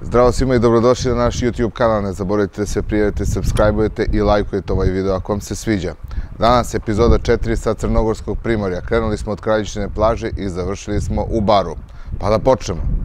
Zdravo svima i dobrodošli na naš YouTube kanal. Ne zaboravite da se prijavite, subscribe-ujete i lajkujete ovaj video ako vam se sviđa. Danas je epizoda 4 sa Crnogorskog primorja. Krenuli smo od Kraljične plaže i završili smo u baru. Pa da počnemo.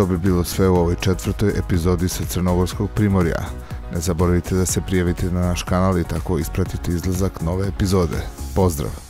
To bi bilo sve u ovoj četvrtoj epizodi sa Crnogorskog primorja. Ne zaboravite da se prijavite na naš kanal i tako ispratite izlazak nove epizode. Pozdrav!